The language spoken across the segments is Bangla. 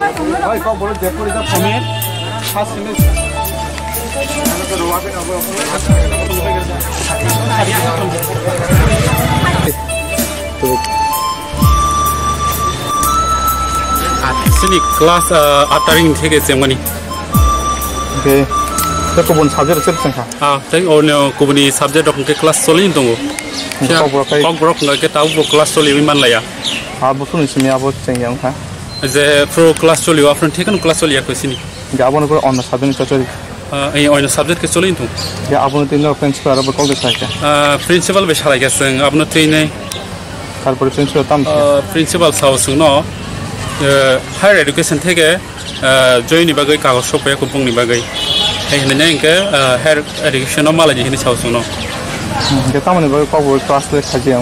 भाई कब बोलो जयपुर इधर समेत फर्स्ट सेमेस्टर तो actually class uh, attering thege chengoni okay ta kubun subject sep sangha ha tai onyo kubuni subject ok class solin dongo kok brok kok brok ngake tau class soli man laya ha busun ismi abo chengyang ha जे प्रो क्लास चलियो आफ्नो ठेकन क्लास चलिया कोसिनी जे आपन को अन्य सब्जेक्ट चोरी ए अन्य सब्जेक्ट চলি তো যে আপনার তিন প্রিন্সিপাল प्रिन्सिपल अब कल साइके प्रिन्सिपल बे सारा गेसन आपन तिन नै তারপরে প্রিন্সিপাল তাম প্রিন্সিপাল সাউসং ন হায়ার এডুকেশন থেকে জয়নি বাগাই কাগজ সপে কুপংনি বাগাই এখানে নেনকে হায়ার এডুকেশন মালাই এখানে সাউসং ন বাগাই কবর ক্লাস লেখা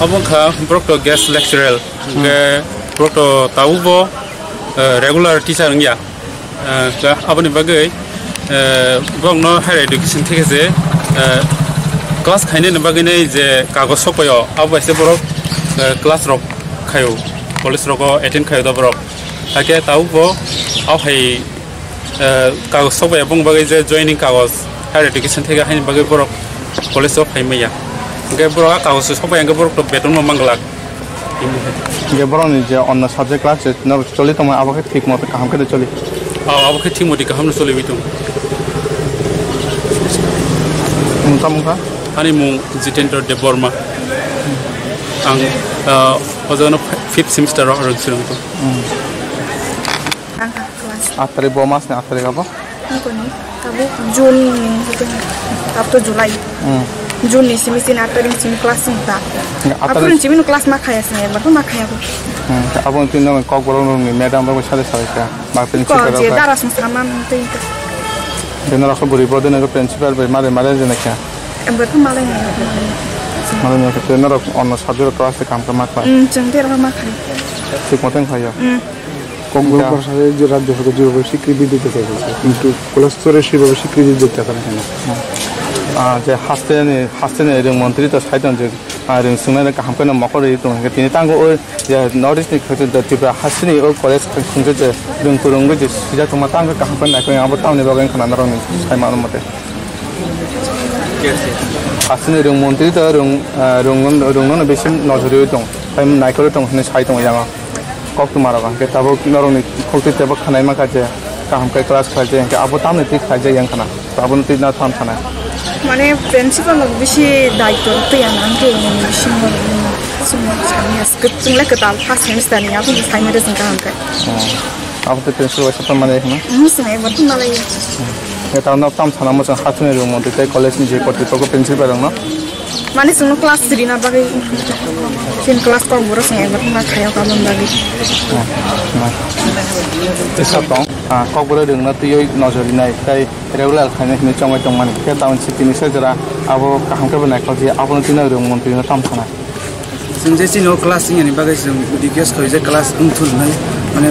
Abangka broto guest lecturer ke broto tahu bo regular teacher ngya. Abang ni bagai bang no hari education tiga se class kahine ni bagai ni je kagus sok yo. Abang esok borok class rok kayu polis rok attend kayu dah borok. Akeh tahu bo abai kagus sok yo abang bagai je joining kagus hari education tiga kahine bagai borok polis rok kayu meja. Gebrong atau khusus apa yang gebrong klub betul memang gelak. Gebrong ini jadi on subject class itu nur cili tuh apa ke tim mau kaham kita cili. Ah apa ke tim mau di kaham nur cili itu. Muka muka. Ani mau jiten tuh debor ma. Ang pada nur fifth semester orang sih nanti. Atari bawah mas ni atari apa? Ini kau ni. Tapi Jun, tapi tu Julai. জুনি সিমি সিন আটারি সিন ক্লাস তা আপনি সিমি নো কক বলন ম্যাডাম বাবু সাথে সাথে কা মাখতে নি কক জি দারাস সামান তে দেনা রাখো গরি বড় দেনা প্রিন্সিপাল ভাই মারে মারে জেনে রাজ্য সরকার স্বীকৃতি দিতে চাইছে কিন্তু কলেজ স্তরে স্বীকৃতি দিতে পারে 아, 제 학생이, 학생이 이런 원들이도 살던 저, 아, 이런 승면을까 한꺼는 먹고를 이동 하게 뒤에 딴거 올, 이제 노르스이 그저도 뒤에 학생이 올 거래서 공저제 이런 그런 거지. 진짜 정말 딴 거까 한꺼는 날 그냥 아무 다운에 먹은 건 안으로는 잘 많은 못해. 학생이 이런 원들이도 이런, 이런, 이런 거는 몇십 넣어줘요. 아니면 날 거를 동 하는 사이 동이 양아. 꺾도 말아봐. 그 다보 너로는 뭐, 꺾도 대박 하나에만 가지. 함께 클래스 가지. 아버 다음에 뒤 가지 양카나. 아버는 뒤나 다음 타나. মানে ಫ್ರೆಂಡ್ಶಿಪ್ ನಮಗೆ ಬಿಸಿ ಇದಾಯಿತು ಅಂತ ಏನಂಗೆ ವಿಷಯ ಸುಮ್ಮನೆ ಸಾಮಿ ಅಸ್ಕ ತಿಂಗಳ ಕತಾಲ್ ಪಾಸ್ ಹೆಣಿಸ್ತಾನೆ ಯಾವುದು ಸಾಯಿ ಮೇಲೆ ಸಂಕ ಅಂತ ಆವತ್ತು ಪ್ರಿನ್ಸಿಪಲ್ ವಯಸ್ಸು ಪ್ರಮಾಣ ಏನು ಹ್ಞೂ ಸಾಯಿ ಮತ್ತು ನಾಳೆ तानो ताम साना मोजां हाथुनि रोंमो बेखाय कलेजनि जे कर्तृपक्ष प्रिन्सिपाल दं ना माने जोंनो क्लास थ्रि ना बागै जों क्लास पाव बर' सोंनाय बाथ्रा खायाव गाबोन बागै কবলৈ দিনতেই নজৰি নাই তাই ৰেগুলাৰ খাইনাখিনি জমাই দিওঁ মানে সেই টাউন চিটি নিচে যাৰা আৰু কাহামকে বনাই কওঁ যে আপুনি দিনা ৰং মন্ত্ৰী নহয় টাউন খানা যোন যে চিনো ক্লাছ চিং আনিব গৈছে ৰিকুৱেষ্ট কৰিছে ক্লাছ উঠোঁ নাই মানে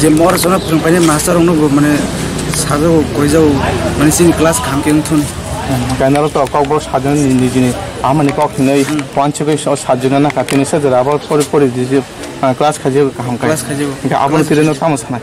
যে মৰ জনক পাৰিলে মাষ্টাৰ অনুভৱ মানে চাজৌ কৰি যাওঁ মানে চিন ক্লাছ খামকে উঠোঁ গাইনাৰতো অকল সাজন নিদিনে আমনি কখনই পঞ্চকে সাজন না কাটিনে সাজে আবার পরে পরে যে ক্লাস খাজে কাম কাজ খাজে আবার ফিরে নো তামস নাই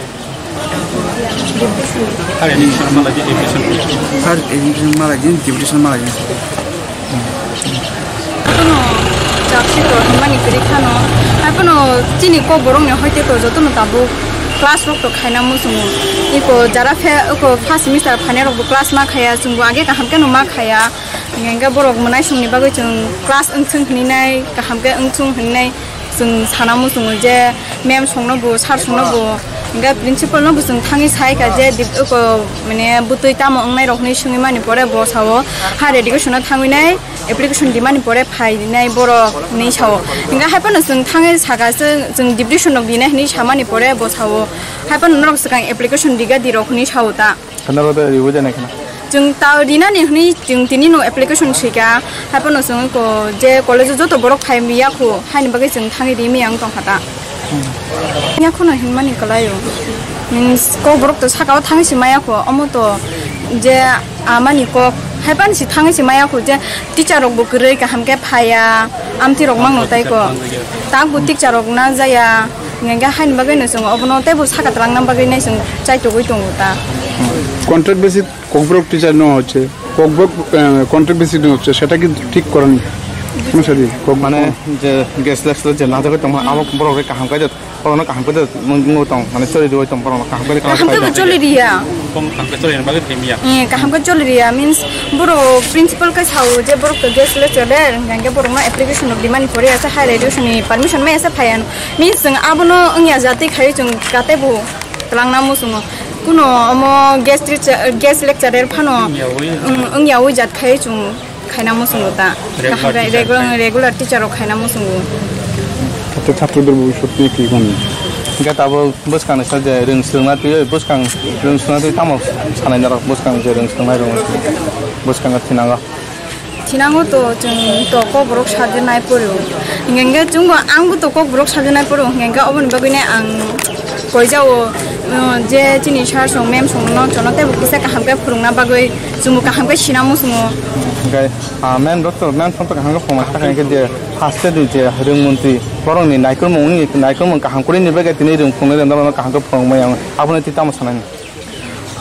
Her election maladie, depression. Her election maladie, depression maladie. Kono japsi to mani kiri khano. Apono chini ko borong ne hoite ko jotono tabu class ৰক খাইনা মোৰ চুমু ইকো যাৰা ফে ফাৰ্ষ্ট সেমিষ্টাৰ ফাইনেল ৰক ক্লাছ না খায়া চুমু আগে কাহামকে নুমা খায়া এনেকে বৰক মোনাই চুমনি বাগৈ চুং ক্লাছ ওংচুং হিনাই কাহামকে ওংচুং হিনাই চুং সানা মোৰ চুমু যে মেম সংনবো সার স ग प्रिन्सिपल नो बुसुन थांगि साइ गाजे दिपको माने बुतुइ ताम अंगनाय रखनि सुङि मानि परे बसावो हा रेडिखो सुन थांगि नै एप्लिकेशन दिमानि परे फाइ नै बरो नि छाव ग हापन सुन थांगि सागासे जों डिप्रेशन नो बिने नि छामानि परे बसावो हापन नो सुखां एप्लिकेशन दिगा दि रखनि छाव ता खनाबा बे रिबो जाने खना जों ता दिना नि हनि जों दिनि नो एप्लिकेशन छिका हापन सुन को जे कलेज जतो बरो फाइ मियाखौ हाइनि बागै जों थांगि दिमियां दंखाता 야코는 힘만이 걸어요. 꼭 그렇도 사가와 탕시 마야코 어머도 이제 아마니 꼭 할반시 탕시 마야코 이제 티자록 뭐 그러니까 함께 파야 암티록 막 놓다이고 땅고 티자록 나자야 ngenga hain bagai na sung obono tebu sakat rang nam bagai na sung chai to goi tung ta contract basis kokbrok teacher no hoche kokbrok contract basis no hoche seta ki thik করনি কোনো আমাৰ গেছ গেছ লেকচাৰ ফানো ইয়াও যাত খাইছোঁ খাইনা মসুঙ্গু তা রেগুলার টিচারও খাইনা মসুঙ্গু ছাত্র ছাত্রদের ভবিষ্যৎ নিয়ে কি কোন গা তাবো বসকানে সাজে রং সুনা তুই ওই বসকান রং সুনা তুই তামো সানাই নারা বসকান যে রং সুনা রং বসকান গা থিনাগা থিনাঙ্গো তো চুং তো কো ব্রক সাজে নাই পড়ু ইংগে চুং আঙ্গু তো কো ব্রক সাজে নাই পড়ু ইংগে অবন বগিনে আং কই যাও যে চিনি সার সং মেম সং ন চনতে বকিসা কাহামকে ফুরুং না বাগৈ চুমু কাহামকে সিনামু সুমু a men d o t o men t o n g ka n g ko ma ka ke de h a s e du je hrung mun ti borong ni naikol mong i naikol mong ka hang ko ni be ga tini rum phone den ma ka hang ko p o n e ma yang apne ti tam sanan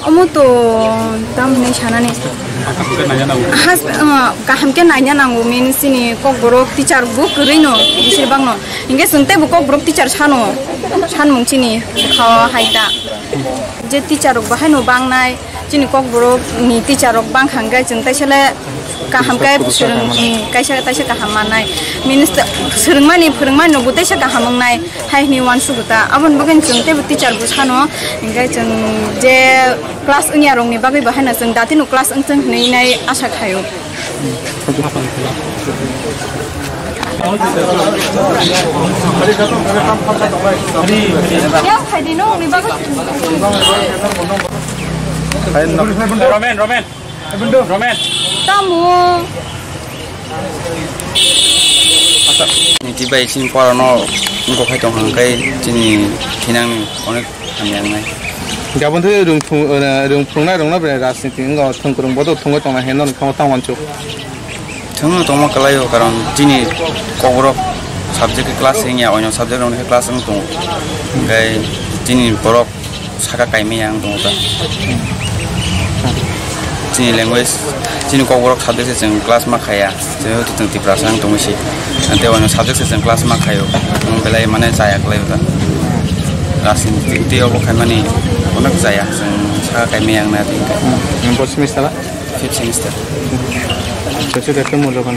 अमो तो दाम नहीं छाना नहीं हास कहम के नाइया नांगो मीन सिनी को ग्रोक टीचर बुक रिनो बिसर बांगनो इंगे सुनते बुक ग्रोक टीचर छानो छान मुंचिनी खावा हाइता जे टीचर बहानो बांगनाय Jadi kok bro niti carok bang hangga jinta shala ka hamkai surung eh, kai shala ta kaham hamanai minister surung mani purung mani no gute kaham hamangnai hai ni wan su abon bagian jentai buti char buchano ngai jeng je kelas unya rong ni bagai bahana jeng dati nu kelas nai asha khayo Ya, Fadino, nih bagus. Roman, Roman. Roman. Tamu. Ni tiba isin pora no ngko khai tong hangkai jini tinang onek amyang nai. Gabon tu rung thung rung thung na rung na bre rasin ting ngko thung kurung bodo thung ko tong na henon khang tang wanchu. Thung no tong ma kalai ho karon jini kogro subject class ing ya onyo subject on he class ng tung. Ngai jini borok साका काइमै आङ दङ त जोंनि ल्याङ्गुवेज जोंनि गगरक साबजेक्ट जों क्लास माखाया जेहेतु जों तिप्रासो आं दंसै देवानो साबजेक्ट जों क्लास माखायो बेलाय माने जायाखैलायो दा लासिन देवाबोखाय जाया फिफ्थ सेमिस्टार सोचे देखे मुलगन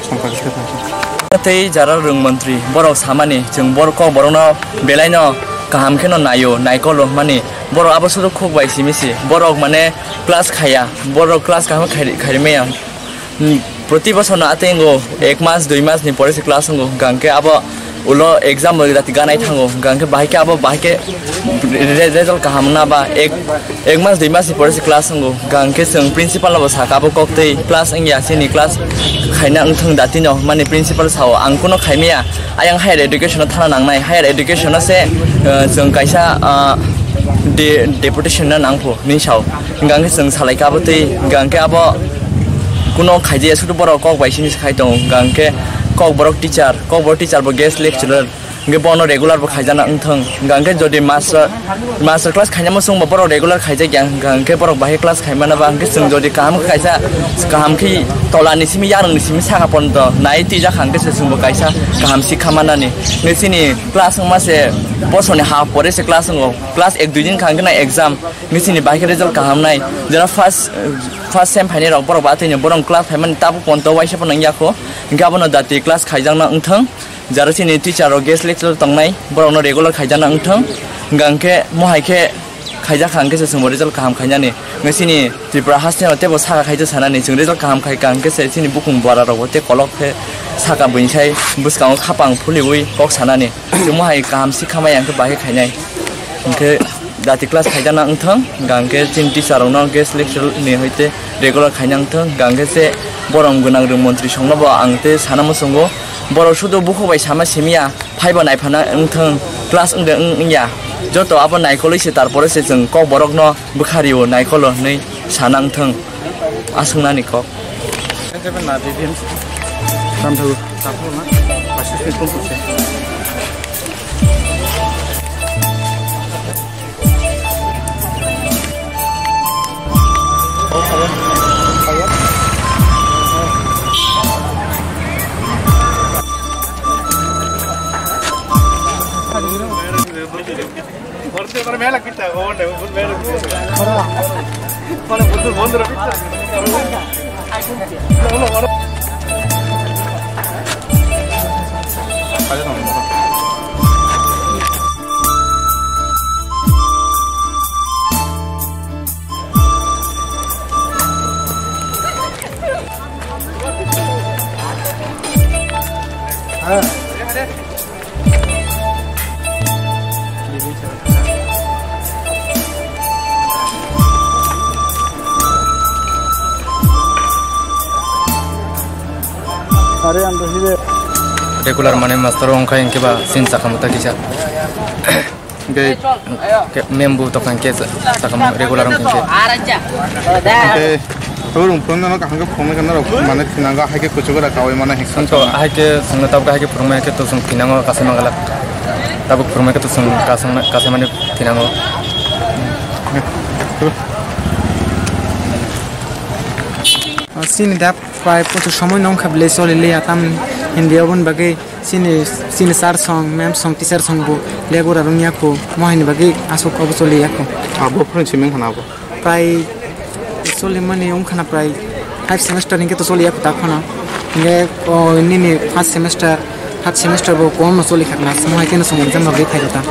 जारा रोंमन्त्री बराव कहाँ केन नाइ नै मिनिबु खो बि मिसी, बर मे क्लास क्लास खाइ बस प्रति बसो न अते एस दुई मास नि परेसी क्लास हु ওলো এক্সাম লৈ ৰাতি গানাই থাকো গান বাহিকে আব বাহিকে ৰেজাল্ট কাহাম নাবা এক এক মাছ দুই মাছ ইপৰে ক্লাছ হ'ব গানকে চং প্ৰিন্সিপাল হ'ব চাকাব কওক দেই ক্লাছ এংগি আছে নি ক্লাছ খাইনা নোথং দাঁতি ন মানে প্ৰিন্সিপাল চাওঁ আং কোনো খাইমিয়া আই আং হায়াৰ এডুকেশ্যনত থানা নাংনাই হায়াৰ এডুকেশ্যন আছে যোন কাইছা ডে ডেপুটেশ্যন না নাংফু নি চাওঁ গানকে চং চালাইকাবতেই গানকে আব কোনো খাই দিয়ে আছোতো বৰ কওক বাইছে নি খাই দিওঁ গানকে कौरक टीचार कौर टीचार गेस्ट लेक्चरर बनो रेगुलर खाजाना जो मास्टर मास्टर क्लास खाजा मैं सौ बड़ो रेगुलर खाजे बड़ो बाहर क्लास खाइमाना जो जो कहम खाइसा कहम की तला निशी यारंग सागा पन तो नाइ टीजा खाँगे सब कैसा कहम सी खामानी क्लास मासे बसने हाफ पड़े से क्लास क्लास एक दुदिन खाँगे ना एग्जाम बाहर रिजल्ट कहमें जरा first first time pani rok borok ba tinya borong class phaiman tabu ponto waisa ponang yakho gabono dati class khaijang na ungthang jaro sini teacher ro guest lecture tongnai borong no regular khaijang na ungthang gangke mohai ke khaija khang ke se sumo result kaham khaina ni ngasi ni tipra hasne ote bo saka khaija sana ni chung result kaham khai kang ke se sini bukung bara ro ote kolok phe saka buin khai buskang khapang phuli ui kok sana ni chung mohai kaham sikhamai ang ke bahe khaina ni ngke dati class khaida nang thang gangke chin teacher no guest lecture ni hoite regular khainang thang gangke se borom gunang rung montri songno ba angte sanam songo boro shudo bukho bai sama simia phaiba nai phana ang thang class ang de ang ya joto abo naikolo se tarpore se jeng kok borok no bukhariyo naikolo nei sanang thang asungna ni kok na bibim samthu tapo na pasisipon kutse Ayan. Ayan. ஒருத்தர் மேல கிட்ட ஓண்டே மேல போல ஒன்று ஒன்று regular mane master on khain ke ba sin sakam ta kisha ge membu to kan ke sakam regular on ke ge 그럼 보면은 한국 보면 그날 만에 지나가 하게 고쳐가 가고 만에 ke 저 하게 선나 답가 하게 프로마 하게 또 비난어 가서 나가라 답고 프로마 하게 또 가서 가서 만에 비난어 Sini dap, kwa ipo to shomoy nong kablesole le atam hindia bun bagi sini sini sar song mem song teacher song bu lebur arung ya ko mohini bagi asuk abu soli ya ko abu pun sih mengkana abu pray soli mana yang kana pray five semester ni kita soli ya ko tak kana ni ini first semester তাত ছেমিষ্টাৰবোৰ কম নচলি ক্লাছ মই সেইকাৰণে সমজান লগেই থাকি তাত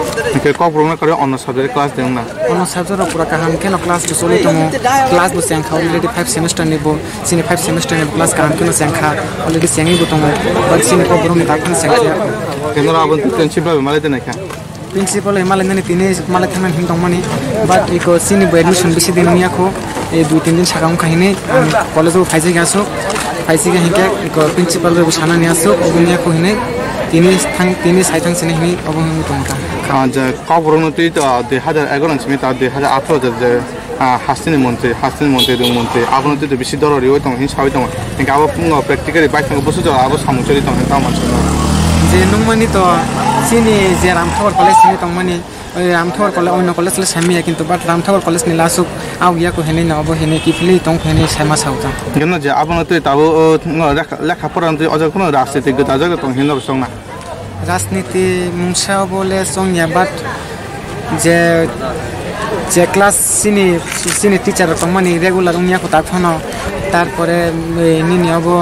কৰোঁ কৰে অন্য ছাবজেক্ট ক্লাছ দিওঁ না অন্য ছাবজেক্টৰ পৰা কাহান কেন ক্লাছ বিচলি তুমি ক্লাছ বুচি আংখা অলৰেডি ফাইভ ছেমিষ্টাৰ নিব চিনি ফাইভ ছেমিষ্টাৰ নিব ক্লাছ কাহান কেন চেংখা অলৰেডি চেঙিব তুমি চিনি কওঁ তুমি কাহান চেংখা কেনেকুৱা টেনশ্যন বা বেমাৰ দিয়ে নাখায় प्रिन्सिपल हिमालयनि तिनै मालाय थांनानै हिन दंमानि बाट इखौ सिनिबो एडमिसन বেশি दिन मियाखौ ए दुइ तिन दिन सागाम खाहिनै आं कलेजाव फाइजिक आसु फाइजिक हिंके इखौ प्रिन्सिपल रेबो सानानि आसु अगुनियाखौ हिनै তিনি স্থান তিনি সাইথাং সেনে হিনি অবহেন টঙ্কা হ্যাঁ যে তো দুই হাজার এগারো সিমে তা দুই হাজার আঠারো যে হাসিনি মন্ত্রী হাসিনি মন্ত্রী দু মন্ত্রী আবনতি তো বেশি দরি ওই তো হিন সাবি তখন আবার প্র্যাকটিক্যালি বাইক বসে যাওয়া আবার সামুচরি তখন তাও মানুষ যে নংমানি তো চিনি যে রামঠাকুর কলেজ চিনি তংমানি রামঠাকুর কলেজ অন্য কলেজ সামিয়া কিন্তু বাট রামঠাকুর কলেজ নি লাসুক আও ইয়াকো হেনে না অবো হেনে কিফলি তং হেনে সামা সাউতা গেন যে আপন তো তাবো লেখা পড়ান তো অজা কোন রাজনীতি গতা জায়গা তং হেন সং না রাজনীতি মুংসা বলে সংয়া বাট যে যে ক্লাস চিনি চিনি টিচার তংমানি রেগুলার উনিয়াকো তাকফানো তারপরে নিনি অবো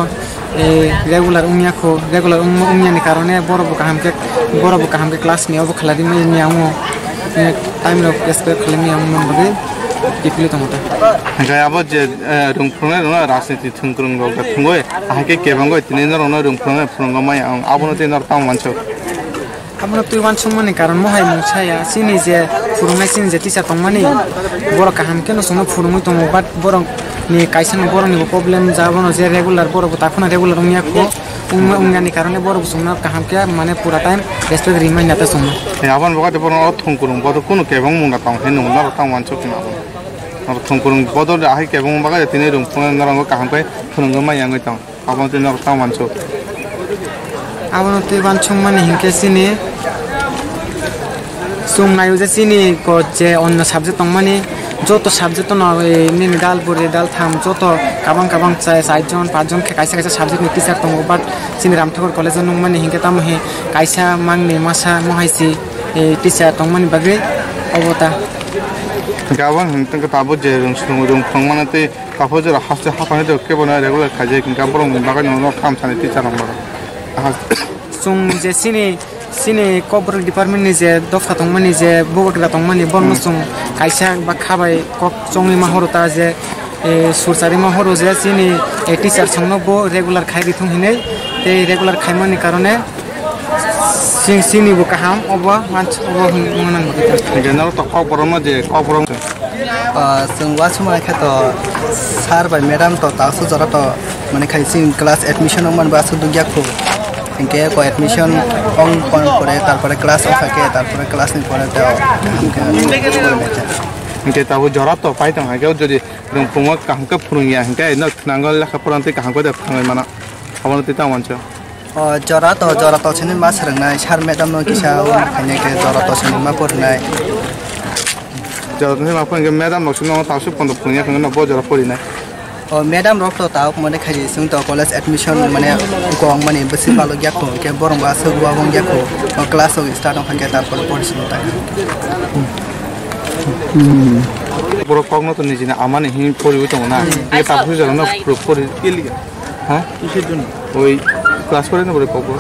regular unya ko regular unya ni karone boro bu kaham ke boro bu kaham ke class ni abu khaladi me ni amu time lo respect khali ni amu mon bage dikli to mota gaya abo je rung phone na rasi ti thung krung lo ta thung goe ha ke ke bang goe tin na rona rung phone na phung ma ang abu no tin na tam wan chok abu no tin wan chok mon ni karon mo hai mo cha ya sin je phung ma sin je ti sa tong mani boro kaham ke no suno phung mo to mo bat borong ni kaisan boro ni problem jabo no je regular boro ko takuna regular unia ko unga ni karone boro sunna kaham kya mane pura time rest of the remainder ta sunna e aban boga boro o thong kurum bodo kunu kebang munga ta hen no na ta wan chokina aban no thong kurum bodo ra hai kebang baga je tine rum phone na rang ko kaham pai phone ma yang ta aban tin na ta wan chok aban te wan chok mane hinke sine sung na yuje sine ko je onna subject mane যত সাবজেক্ট ন এমনি ডাল বুড়ি ডাল থাম যত কাবাং কাবাং চারজন পাঁচজন কাইসা কাইসা সাবজেক্ট নিতে চার দো বাট চিনি রামঠাকুর কলেজের কলেজ নুং মানে হিঙ্গে তাম হে কাইসা মাংনি মাসা মহাইসি টিচার তং মানে বাগে অবতা গাবাং হিংতকে পাবো যে রং ফংমানাতে পাবো যে হাসতে হাফানে তো কেবল রেগুলার খাজে গাবরং বাগান খাম সানে টিচার আমরা চুং যে চিনি sini corporate department ni je dofta tongmani je bogot ga tongmani bormusung kaisa ba khabai kok chongni mahorota je সুরসারি মহর রোজে চিনি টিচার সঙ্গে বো রেগুলার খাই দিতুম হিনে এই রেগুলার খাইমানি কারণে চিনি বো কাহাম অব মাছ অব মনান গেনাল তো কবরম যে কবরম जों वास माने खाय तो सार बाय मेडाम तो तासो जरा तो माने खाय सिं क्लास एडमिशन मन बासो दुगिया खो इनके को एडमिशन कम कम करे তারপরে ক্লাস থাকে তারপরে ক্লাস নি পড়ে তো ইনকে তাও জরা তো পাইতাম হাকে যদি একদম পুমক কাহকে ফুরুঙ্গিয়া হাকে ন নাঙ্গল লেখা পড়ান্তে কাহকে দেখ মানা অবনতি তা মঞ্চ जरा तो जरा तो छिन मा सरंगनाय सार मैडम नो किसा खाने के जरा तो छिन मा पढ़नाय जरा मा पंगे मैडम नो सुनो तासु पंद पुनिया खंगन बो जरा पढ़िनाय मेडम रक्तो ताव माने खाजि जों त कलेज एडमिशन माने गं माने बसि बालो ग्याखो के बरंबा सगुवा गं ग्याखो क्लास ओ स्टार्ट ऑन के तार पर पढिसनो ता বড় কগ্ন তো নিজে না আমার হিন পরিবর্তন না এই তাপসু জানো না পরি হ্যাঁ কিসের জন্য ওই ক্লাস করে না বলে কগ্ন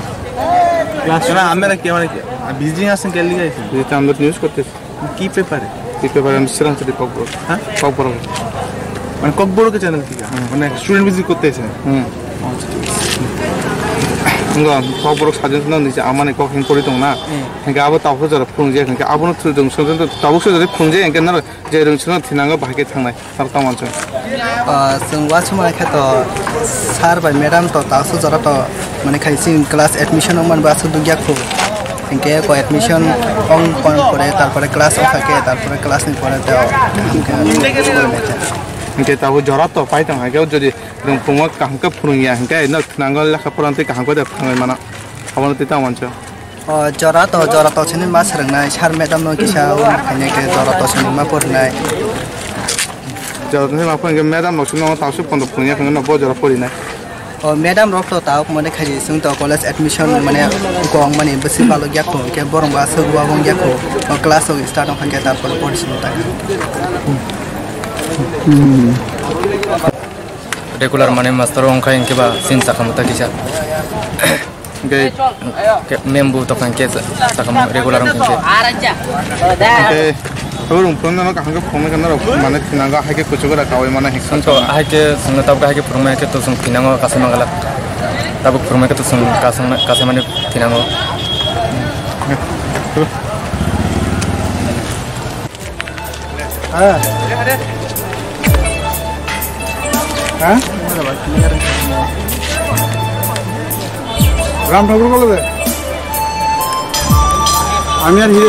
ক্লাস না আমি না কে মানে বিজি আছেন কে লিগাইছেন যেটা আমরা নিউজ করতেছি কি পেপারে কি পেপারে আমি সিরাম থেকে কগ্ন হ্যাঁ কগ্ন মানে ককবড়কে চ্যানেল থেকে মানে স্টুডেন্ট ভিজিট করতে এসে হুম ককবড়ক সাজেন্স না দিছে আমানে কখন করি তো না হেঁকে আবার তাবো যারা ফুনজে হেঁকে আবার তুই সঙ্গে তাবো যদি ফুনজে হেঁকে না যে রংসন থিনাঙ্গ ভাগে থাকনাই তার তামান চল जोंवा समय खेत सार बाय मेडाम तो तासो जरा तो माने खाइ सिं क्लास एडमिशन मन बासो दुगिया खो इनके को एडमिशन ऑन पॉइंट पड़े তারপরে ক্লাস থাকে তারপরে ক্লাস নি পড়ে হেঙ্কে তাহ জ্বৰত পাই তো হেঙ্কেও যদি একদম কোমল কাহকে ফুৰুঙীয়া হেঙ্কে এদিন থাঙ্গল লেখা পৰান্তে কাহকে দে ফুৰুঙে মানে হ'ব তেতিয়া মঞ্চ অ জ্বৰাত জ্বৰাত অচিনি মাছ ৰঙাই ছাৰ মেডাম নকিছা হেঙেকে জ্বৰাত অচিনি মা পঢ়ি নাই জ্বৰ ফুৰিঙে মেডাম নকচিন তাৰছো পোন্ধৰ ফুৰুঙীয়া ফুৰিঙে নব জ্বৰ পৰি নাই অ মেডাম ৰক্ত তাক মানে খাই দিছোঁ তো কলেজ এডমিশ্যন মানে গং মানে বেছি পালোগীয়াকো কে বৰং বা চগোৱা গংগীয়াকো ক্লাছ হ'ল ষ্টাৰ্ট হওঁ তাৰপৰা পঢ়িছিলোঁ তাক Hmm. regular mane master on kain ke sinta sin sakam ta kisa ge ke kan ke sakam regular on kan ke phone kan ra mane kina ga ha ke kuch ko rakha hoy mane hisan to ha ke sunga tab ga ke phone ma ke to sun kina ga kasam gala tab ko Ram ঠাকুর বলে আমি আর হিরে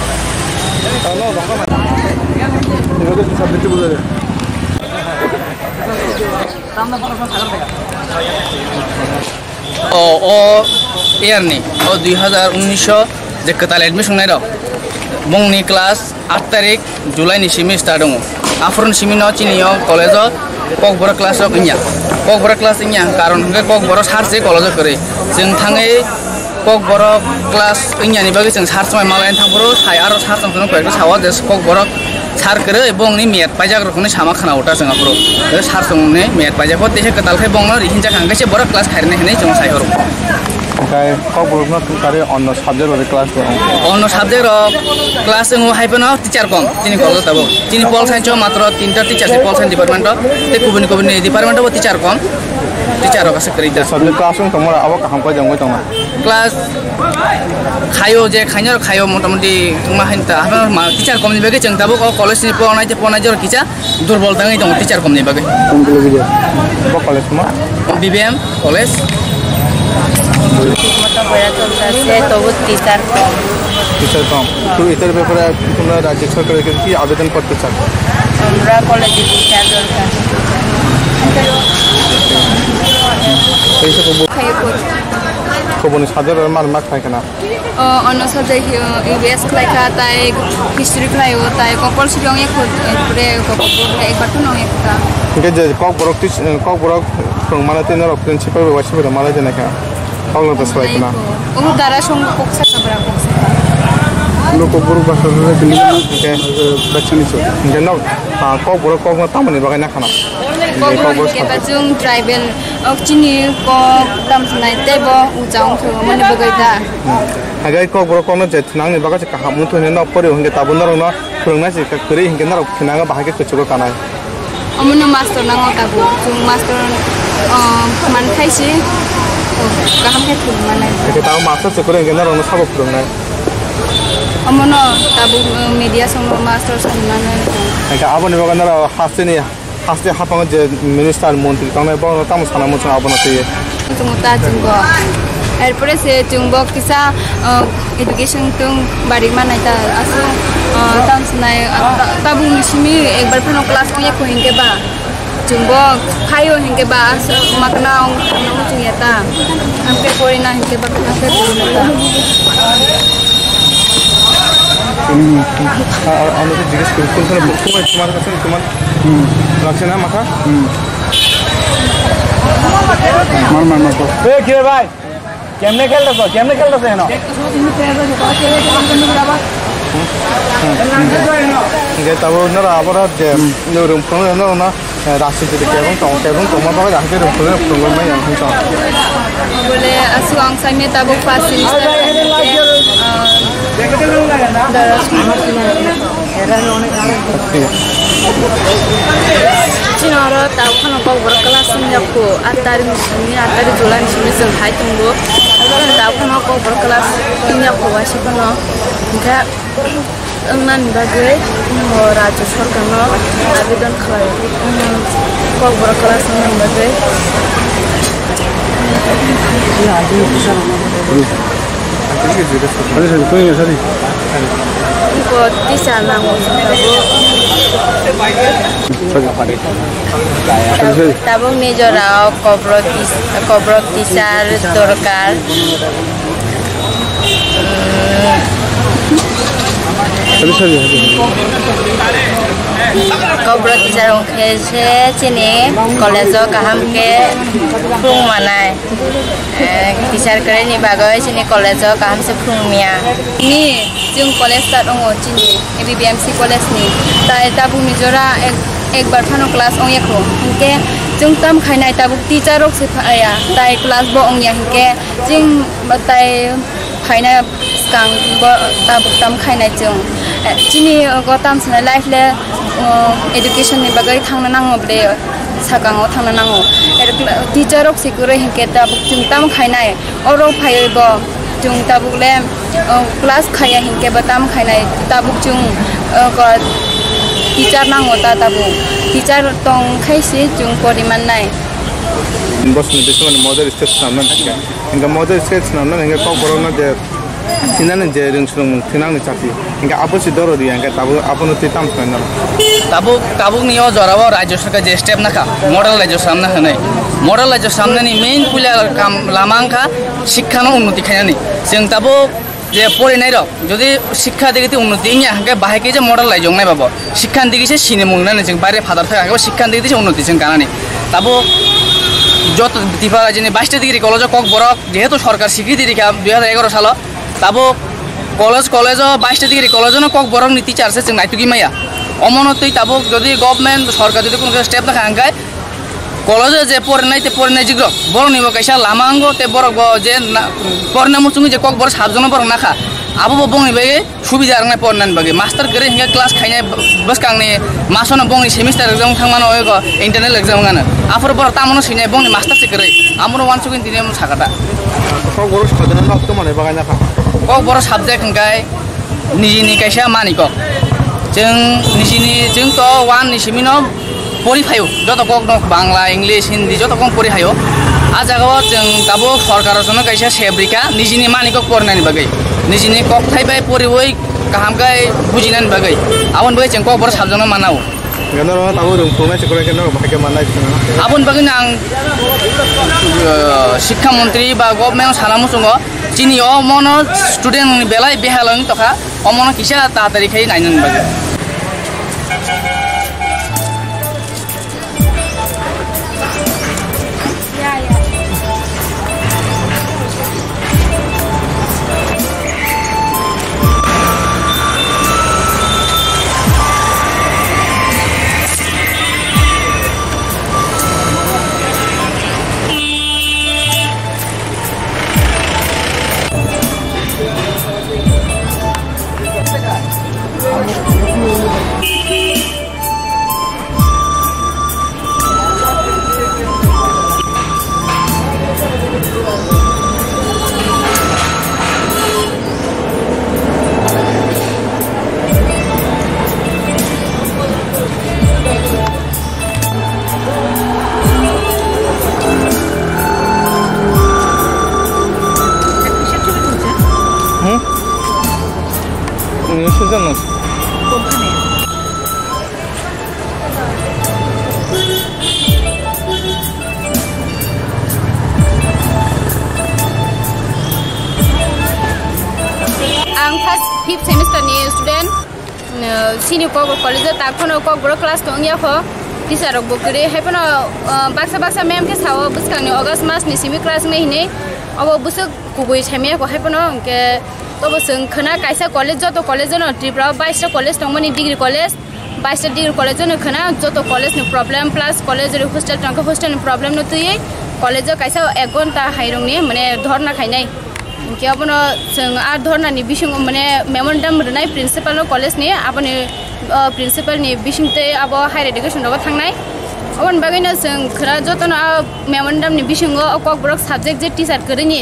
সাবজেক্টে ও ও ইয়ার নি ও দুই হাজার উনিশশো যে তাহলে এডমিশন নাই রাও ক্লাস আট তারিখ জুলাই নি স্টার্ট দো দङ সিমি ন কলেজ কক বড় ক্লাস ইয়া কক বড় ক্লাস ইয়া কারণ কক বড় সারছে কলেজ করে যে Than kok borok kelas ini nih bagi ceng sar sama malayan thamro sai aro sar sama kono kaya sawa des kok borok sar kere bong ni miat pajak rokone sama khana uta sanga pro des sar song ne miat pajak ko tese ketal khai bong no rihinja khang kaise borok kelas khairne hene ceng sai oro kai kok borok no kare onno subject ore kelas ro onno subject ro kelas eng hai pe no teacher kom tini kol tabo tini pol sain cho matro tinta teacher se pol sain department ro te kubuni kubuni department ro teacher kom टीचरों का से खरीदा सब्जेक्ट क्लास में तुम अब हम को जंगो तुम क्लास खायो जे खाइनर खायो मोटामुटी तुम हिंता हम टीचर कम निबे चंग तब को कॉलेज ने पनाय जे पनाय जर किचा दुर्बल तंग तुम टीचर कम निबे तुम कॉलेज টিচার কম টিচার কম তো এটার ব্যাপারে রাজ্য সরকারের কি আবেদন করতে চাও আমরা কলেজে টিচার দরকার পইচা কব খবনি সাজার আর মার মাখ খাইকা না অ অন্য সাজে ইউএস খাইকা তাই হিস্ট্রি খাই ও তাই কপল সুজ অঙ্গে পুরে কপল একটু নয় একটা কে যে Kokborok teach Kokborok from মানে তিন আর অপশন ছিপে বসে পড়ে মারা যায় না কা ফলো দস পাইকা না ও দ্বারা সঙ্গ কক্সা সবরা কক্সা লোক বড় বাসরে দিল্লি থেকে বাচ্চা নিছো জানো কক বড় কক মা তামনি বাগাই না খানা हाँ गई कॉकब्रो कौन है जेठ नांग निभाकर चिका हम तो हिंदू नौकरी होंगे ताबुंदर होंगे फुलंगा से का करें हिंगे ना रुक नांगा बाहर के कुछ को काना है अमुन मास्टर नांगो काबु तुम मास्टर मन कैसे काम के थुल मने के ताऊ मास्टर से करें हिंगे ना रोना सब फुलंगा है अमुन ताबु मीडिया सोमो मास्टर सोमना ने के आप निभाकर ना pasti apa aja minister menteri karena bawa tamu sana eh, mau coba apa sih semuanya juga air proses juga kita education tuh bagaimana itu asal tamu sana tapi musimnya ekbal pun kelas punya hingga ba juga kayu hingga ba asal makna orang mau cuci ya ta hingga ba hampir kau আমাকে জিজ্ঞেস করি কোনখানে বুক করে তোমার কাছে তোমার লাগছে না মাথা ভাই কেমনে খেলতে তো কেমনে খেলতেছে হেন রাশি দিকে এবং তোমার রাশি রুম ফোন রুম ফোন আসু আংসাই নেতাব ফাঁসি Cinoro tahu kan apa berkelas aku atari muslimnya atari jualan sini selhai tunggu tahu kan apa berkelas ini aku wasi kono enggak engan bagai raja sorgano abidan kelai kok berkelas engan bagai Ya, aduh, bisa. Adesso, poi io sali. Tipo, tapi sana তারপর মেজরাও কবর কবর টিচার দরকার कब्र खिचार से चिनी कलेज कहाम के फ्रूं मानाय खिचार करे नि बागै चिनी कलेज कहाम से फ्रूं मिया नि जों कलेज ता दङ चिनी एबिबिएमसि कलेज नि ता ता बुमि जरा एक बार फानो क्लास ओं याखो हिंके जों तम खाइनाय ताबुक टीचर रक से फाया ताय क्लास बो ओं या हिंके जिं ताय खाने गता बुक्ताम खाने चुं चिनी गताम सने लाइफ ले एजुकेशन ने बगै थांग नांग बले सकांग ओ थांग नांग टीचर ओ सिकुरे हिके ता बुक्तुम ताम खाइनाय ओरो फायै ब जों ताबुले क्लास खाया हिके बताम खाइनाय ताबुक जों ग टीचर नांग ओ ता ताबु टीचर तों खैसि जों परिमान नाय investment is on mother states namna inga mother states namna inga ko corona de sinane je ring sung sinang chati inga apo si doro di inga tabu apono titam sanna tabu tabu niyo jorabo rajya sarkar je step nakha model rajya samna hanai model rajya samna ni main pula kam lamangka শিক্ষানো উন্নতি খাইনি जों তাবো যে পরিণাই রক যদি শিক্ষা দিকে উন্নতি ইং আগে বাহিকে যে মডেল লাই জং নাই বাবো শিক্ষান দিকে সে সিনে মুং না যোং বাইরে ফাদার থাকা আগে শিক্ষান দিকে উন্নতি जों গানানি তাবো যত দীপা যিনি বাইশটা ডিগ্রি কলেজ কক বরক যেহেতু সরকার স্বীকৃতি রেখা দুই হাজার এগারো সাল তাব কলেজ কলেজ বাইশটা ডিগ্রি কলেজ কক বরক নীতি চার্সে চেং নাইটুকি মাইয়া অমনতই তাব যদি গভর্নমেন্ট সরকার যদি কোনো স্টেপ দেখা আঙ্কায় কলেজে যে পড়ে নাই তে পড়ে নাই জিগ্র বড় নিব কেসা লামাঙ্গ তে বড় যে পড়ে না মুচুঙ্গি যে কক বড় সাতজন বড় নাখা अब बो सुविधा र पानी बगे मास्टर गरे क्लास बसके मै समिस्टार मन इन्टरनेट एक्जाम आफू तामान सहीने मास्टर मस गै अब वान सब स्क बड सब्जेक्ट हुँदै निजिनी कसै म जुन वानी परिफयो जो कङ्ला इङ्लिस हिन्दी जो गो परि আজাগত যাব সরকারজনক এসে সেব্রিকা নিজিনি মানিকক পড়ে নাই বাকি নিজিনি কক ঠাই পাই পড়ি ওই কাহামকাই বুঝি নাই বাকি আপন বই চেঙ্ক বড় সাবজন মানাও আপন বাকি না শিক্ষামন্ত্রী বা গভর্নমেন্ট সালামু চুঙ্গ চিনি অমন স্টুডেন্ট বেলায় বেহালং তথা অমন কিসা তাড়াতাড়ি খাই নাইন বাকি এমনি সাজানো ওখানে आं फार्स्ट फिफ्थ सेमिस्टारनि स्टुडेन्ट सिनियर कगर कलेज ताखनो कगर क्लास दंयाखो टिचारक बकरे हाइफनो बाक्सा बाक्सा मैम के साव बुसखांनि अगस्त मासनि सिमि क्लास नै हिनै अब बुसो गुबै सामियाखौ हाइफनो के तब जोंखोना कैसा कॉलेज जो तो कॉलेज जनो ट्रिपराव बाईस कॉलेज दंगमनी डिग्री कॉलेज बाईस डिग्री कॉलेज जनो खोना जो तो कॉलेज ने प्रॉब्लम प्लस कॉलेज रे हॉस्टल टंका हॉस्टल ने प्रॉब्लम न तुई कॉलेज कैसा एक घंटा हाइरंग ने माने धरना खाइनाय क्या अपन जों आ धरना नि बिसिंग माने मेमोरेंडम रोनाय प्रिंसिपल कॉलेज ने अपन प्रिंसिपल नि बिसिंगते अब हायर एडुकेशन रबो थांनाय अपन बागैनो जों खोना जतन मेमोरेंडम नि बिसिंग ककब्रक सब्जेक्ट जे टीचर करिनि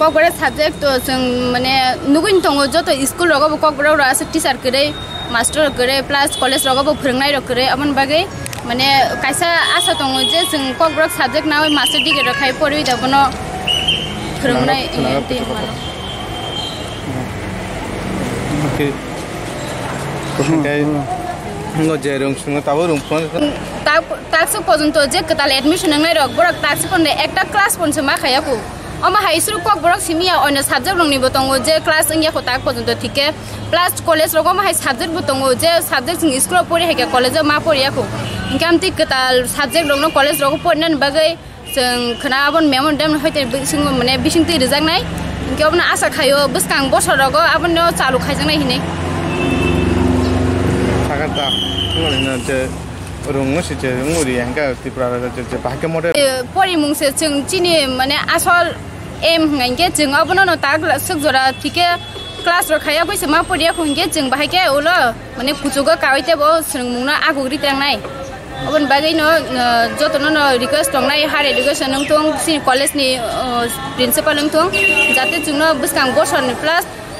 কক্রা সাবজেক্ট যেন মানে নগুন দো যত স্কুল রগব কক্রা আছে টিচার করে মাস্টার করে প্লাস কলেজ রগব ফরাই রে আমন বাকে মানে কাইসা আশা দো যে যেন কক্রক সাবজেক্ট না মাস্টার ডিগ্রি রক্ষায় পড়ে যাবো ফরাই তাকসে পৰ্যন্ত যে কেতাল এডমিশন নাই ৰক বড় তাকসে একটা ক্লাস পড়ছে মা খাইয়া আমার হাই স্কুল কক বরক সিমিয়া অন্য সাবজেক্ট রংনিবো তঙ্গো যে ক্লাস ইংয়া হতাক পর্যন্ত থিকে প্লাস কলেজ রকম আমার হাই সাবজেক্ট তঙ্গো যে সাবজেক্ট স্কুল পড়ে হেকে কলেজে মা পড়িয়া খুব ইনকে আমি তাল সাবজেক্ট রং কলেজ রকম পড়িনান বাগাই जों खोनाबोन मेमन दाम हयते बिसिं माने बिसिं दै रोजांनाय इनकेयावनो आसा खायो बोसखां बसरावगो आबोनो चालु खायजांनाय हिनै सागाता बोलिनो जे रोंगो सिचे रोंगो रियांगा तिप्रा जे बाके मडे परिमुंसे जों चिनि माने आसल em ngành cái trường ở nó nó tác là sức rồi là thì cái class rồi khai quay xem mà bây giờ không cái trường bài cái ô lo মানে কুচুগো কাউতে বো সরংমুং না আগুগরি ত্যাং নাই অবন বাগাই ন যত ন রিকোয়েস্ট দং নাই হার এডুকেশন নং তং সি কলেজ নি প্রিন্সিপাল নং তং যাতে চুং ন বুসকাং বসন plus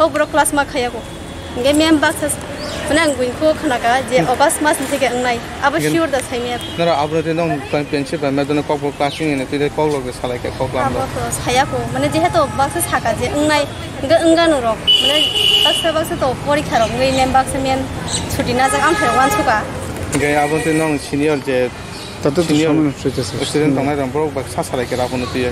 hobro class ma khaya ko nge mem ba khas na ngui ko khana ka je obas mas ni ke ngai aba sure da sai me na abro de dong kan pense ba me dono kok class ni ne te kok log sa lai ke kok lam ba khaya ko mane je to obas sa ka je ngai ga nga no ro mane bas sa bas to pori kharo ngai mem ba sa men chuti na jang am phe wan chu ka ge abro de dong senior je তাতে দুশমান ফ্ৰিজ আছে ষ্টুডেণ্ট তাৰমানে ৰংঘৰ বা চা চাৰাই কেৰা আপোনাৰ দিয়ে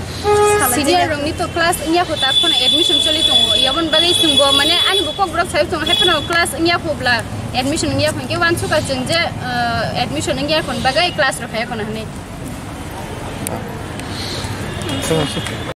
চিনিয়ৰ ৰঙীত ক্লাছ ইয়াৰ হোটাখন এডমিশ্যন চলি থওঁ ইয়াবন বাগেই চুংগ মানে আনি বুকক বৰক চাই থওঁ সেইখন ক্লাছ ইয়াৰ ফুবলা এডমিশ্যন ইয়াৰ ফোনকে ওৱান চুক আছিল যে এডমিশ্যন ইয়াৰ ফোন বাগাই ক্লাছ ৰখাই এখন হেনে